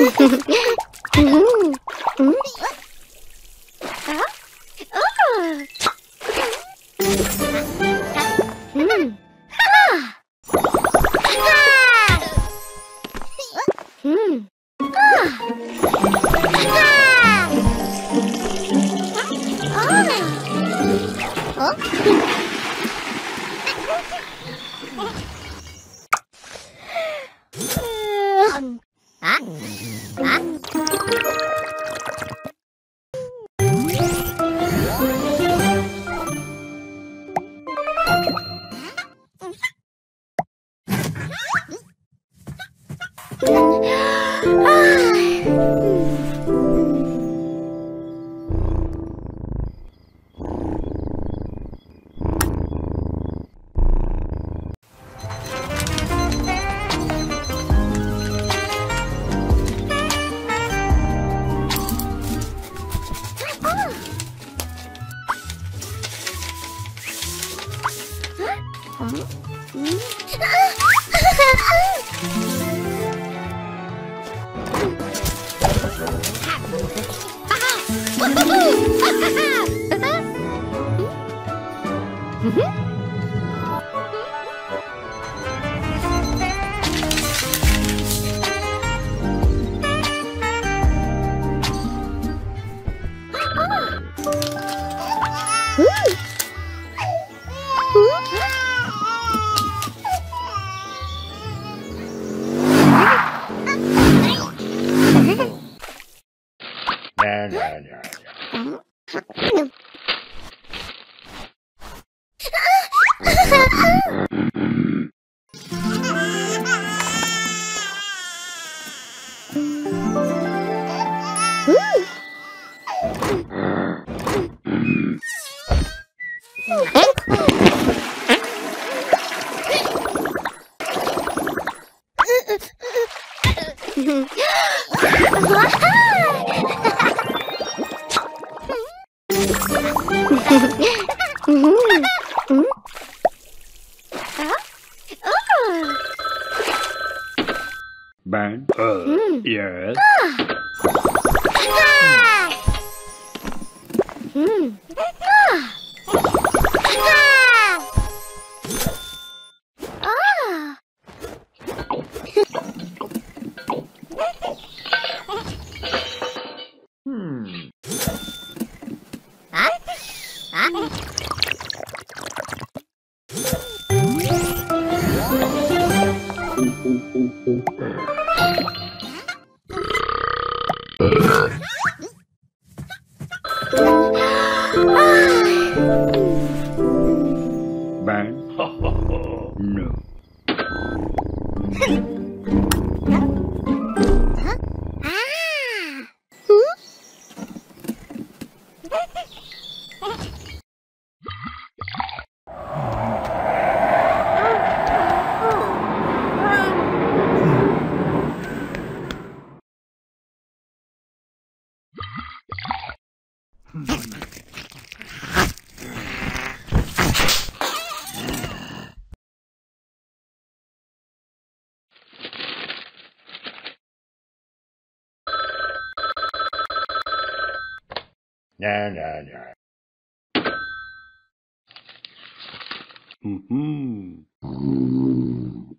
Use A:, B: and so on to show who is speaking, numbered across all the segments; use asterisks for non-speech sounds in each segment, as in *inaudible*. A: Uhum. Mm-hmm. No, no, no. Mm-hmm. mm-hmm.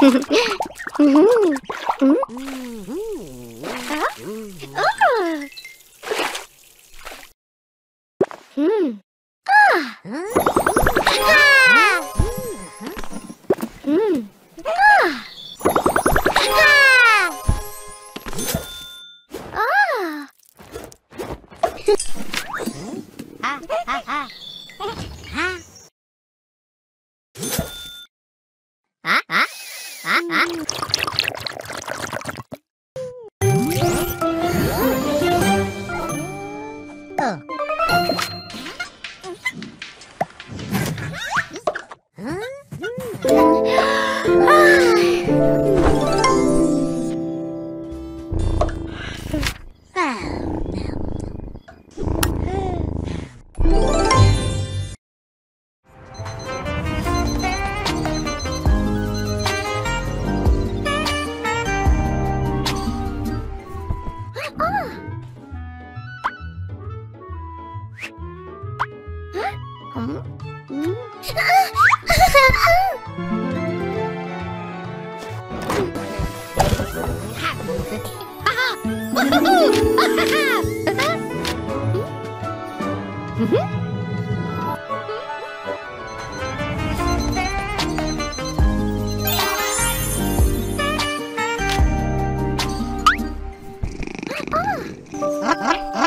A: 呵呵。嗯嗯，啊哈哈，哈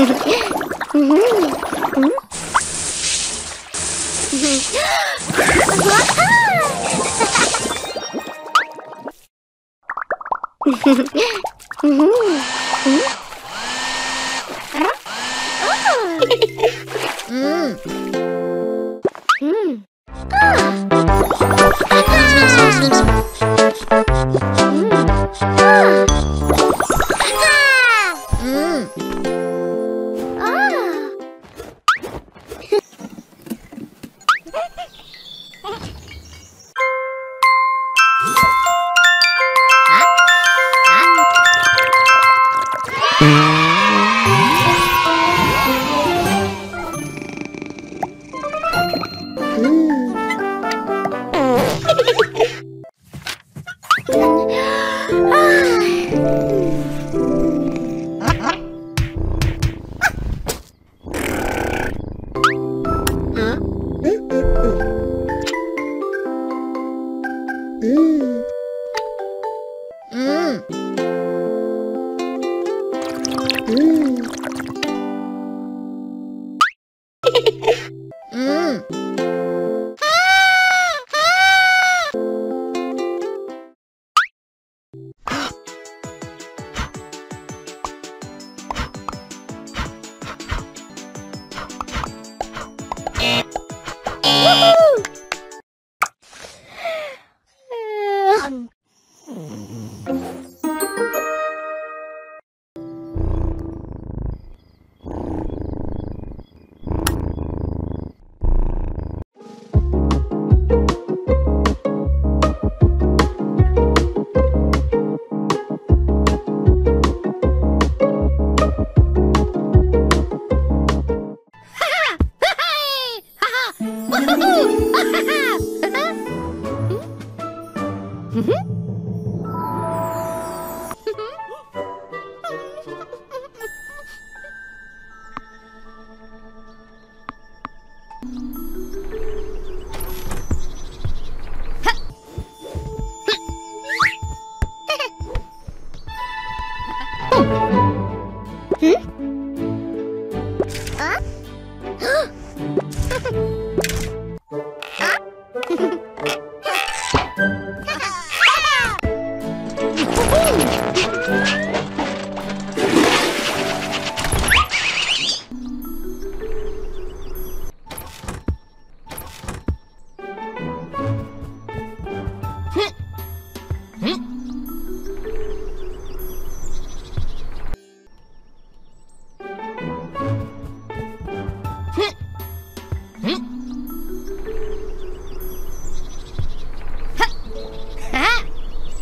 A: 음. 음. 음. 아.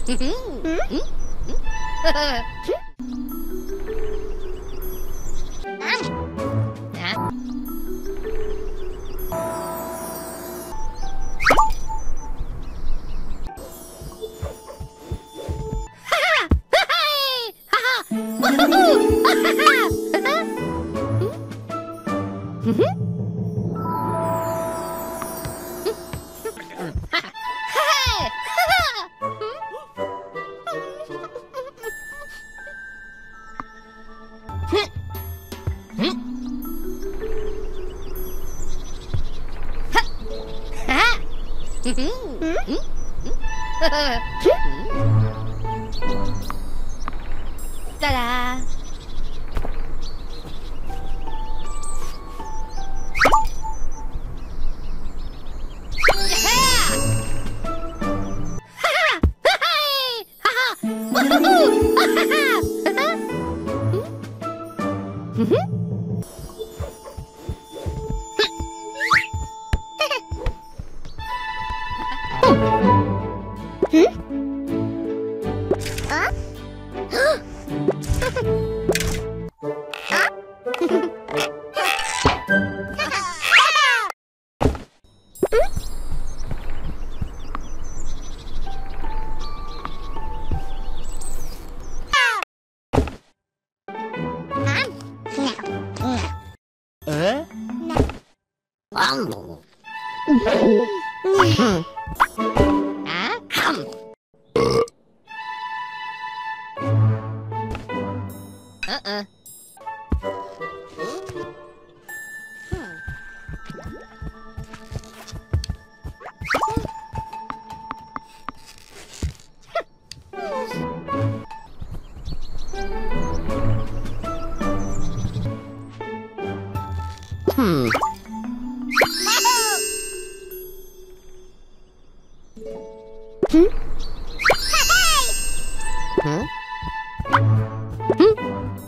A: Hum? Hum? Hum? hum? *laughs* 嗯。